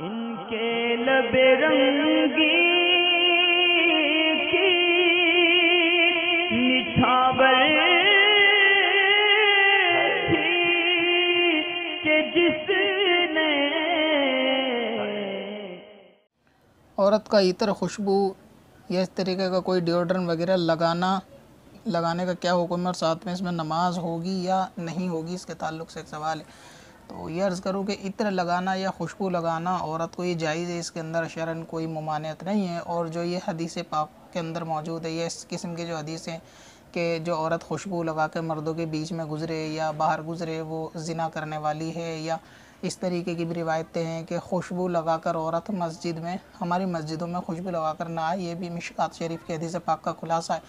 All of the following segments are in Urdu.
ان کے لب رنگی کی نچھاور تھی کہ جس نے عورت کا عطر، خوشبو یا اس طریقے کا کوئی ڈیوڈرن وغیرہ لگانا، لگانے کا کیا حکم ہے اور ساتھ میں اس میں نماز ہوگی یا نہیں ہوگی، اس کے تعلق سے ایک سوال ہے۔ تو یہ عرض کروں کہ عطر لگانا یا خوشبو لگانا عورت کو یہ جائز ہے، اس کے اندر شرن کوئی ممانعت نہیں ہے اور جو یہ حدیث پاک کے اندر موجود ہے یہ اس قسم کی جو حدیث ہیں کہ جو عورت خوشبو لگا کے مردوں کے بیچ میں گزرے یا باہر گزرے، وہ زنا کرنے والی ہے یا اس طریقے کی بھی روایتیں ہیں کہ خوشبو لگا کر عورت مسجد میں، ہماری مسجدوں میں خوشبو لگا کر نہ آئے، یہ بھی مشکات شریف کے حدیث پاک کا خلاصہ ہے۔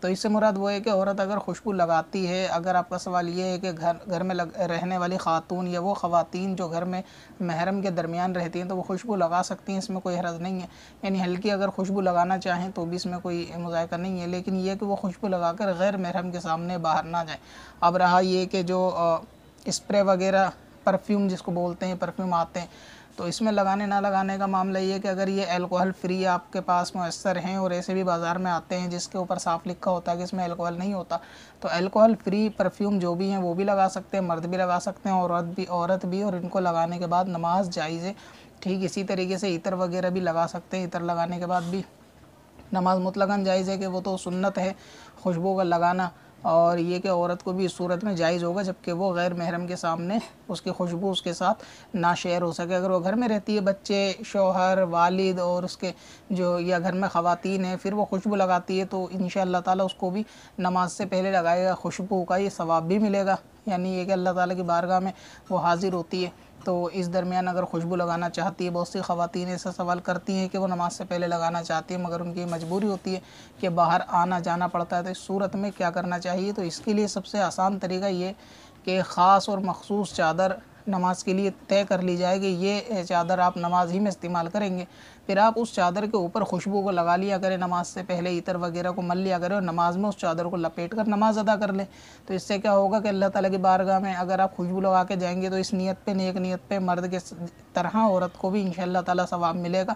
تو اس سے مراد وہ ہے کہ عورت اگر خوشبو لگاتی ہے، اگر آپ کا سوال یہ ہے کہ گھر گھر میں لگ رہنے والی خاتون یا وہ خواتین جو گھر میں محرم کے درمیان رہتی ہیں تو وہ خوشبو لگا سکتی ہیں، اس میں کوئی حرض نہیں ہے۔ یعنی ہلکی اگر خوشبو لگانا چاہیں تو بھی اس میں کوئی مذائقہ نہیں ہے، لیکن یہ کہ وہ خوشبو لگا کر غیر محرم کے سامنے باہر نہ جائیں۔ اب رہا یہ کہ جو اسپرے وغیرہ پرفیوم جس کو بولتے ہیں پرفیوم آتے ہیں تو اس میں لگانے نہ لگانے کا معاملہ یہ ہے کہ اگر یہ الکوہل فری آپ کے پاس میسر ہیں اور ایسے بھی بازار میں آتے ہیں جس کے اوپر صاف لکھا ہوتا ہے کہ اس میں الکوہل نہیں ہوتا، تو الکوہل فری پرفیوم جو بھی ہیں وہ بھی لگا سکتے ہیں، مرد بھی لگا سکتے ہیں، عورت بھی عورت بھی، اور ان کو لگانے کے بعد نماز جائز ہے۔ ٹھیک اسی طریقے سے عطر وغیرہ بھی لگا سکتے ہیں، عطر لگانے کے بعد بھی۔ نماز مطلقاً جائز ہے کہ وہ تو سنت ہے، خوشبو کا لگانا۔ اور یہ کہ عورت کو بھی اس صورت میں جائز ہوگا جبکہ وہ غیر محرم کے سامنے اس کی خوشبو اس کے ساتھ نہ ہو سکے۔ اگر وہ گھر میں رہتی ہے، بچے، شوہر، والد اور اس کے جو یا گھر میں خواتین ہیں، پھر وہ خوشبو لگاتی ہے تو انشاء اللہ تعالیٰ اس کو بھی نماز سے پہلے لگائے گا۔ خوشبو کا یہ ثواب بھی ملے گا۔ یعنی یہ کہ اللہ تعالیٰ کی بارگاہ میں وہ حاضر ہوتی ہے۔ تو اس درمیان اگر خوشبو لگانا چاہتی ہے، بہت سی خواتین ایسا سوال کرتی ہیں کہ وہ نماز سے پہلے لگانا چاہتی ہیں، مگر ان کی مجبوری ہوتی ہے کہ باہر آنا جانا پڑتا ہے۔ تو اس صورت میں کیا کرنا چاہیے؟ تو اس کے لیے سب سے آسان طریقہ یہ کہ خاص اور مخصوص چادر نماز کے لیے طے کر لی جائے گی۔ یہ چادر آپ نماز ہی میں استعمال کریں گے۔ پھر آپ اس چادر کے اوپر خوشبو کو لگا لیا کریں، نماز سے پہلے عطر وغیرہ کو مل لیا کریں اور نماز میں اس چادر کو لپیٹ کر نماز ادا کر لیں۔ تو اس سے کیا ہوگا کہ اللہ تعالیٰ کی بارگاہ میں اگر آپ خوشبو لگا کے جائیں گے تو اس نیت پہ، نیک نیت پہ مرد کے طرح عورت کو بھی انشاءاللہ تعالیٰ ثواب ملے گا۔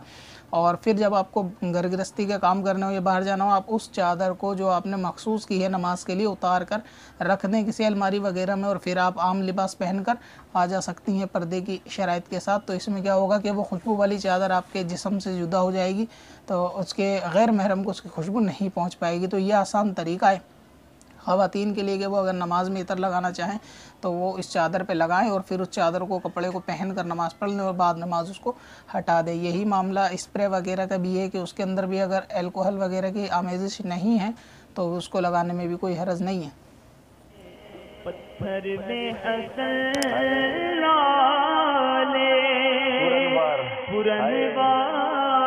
اور پھر جب آپ کو گھر گرستی کے کام کرنے ہو یا باہر جانا ہو، آپ اس چادر کو جو آپ نے مخصوص کی ہے نماز کے لیے اتار کر رکھ دیں کسی الماری وغیرہ میں اور پھر آپ عام لباس پہن کر آ جا سکتی ہیں پردے کی شرائط کے ساتھ۔ تو اس میں کیا ہوگا کہ وہ خوشبو والی چادر آپ کے جسم سے جدا ہو جائے گی، تو اس کے غیر محرم کو اس کی خوشبو نہیں پہنچ پائے گی۔ تو یہ آسان طریقہ ہے۔ خواتین کے لیے کہ وہ اگر نماز میں عطر لگانا چاہیں، تو وہ اس چادر پہ لگائیں اور پھر اس چادر کو، کپڑے کو پہن کر نماز پڑھ لیں اور بعد نماز اس کو ہٹا دیں۔ یہی معاملہ اسپرے وغیرہ کا بھی ہے کہ اس کے اندر بھی اگر الکوہل وغیرہ کی آمیزش نہیں ہے، تو اس کو لگانے میں بھی کوئی حرض نہیں ہے۔ پورن بار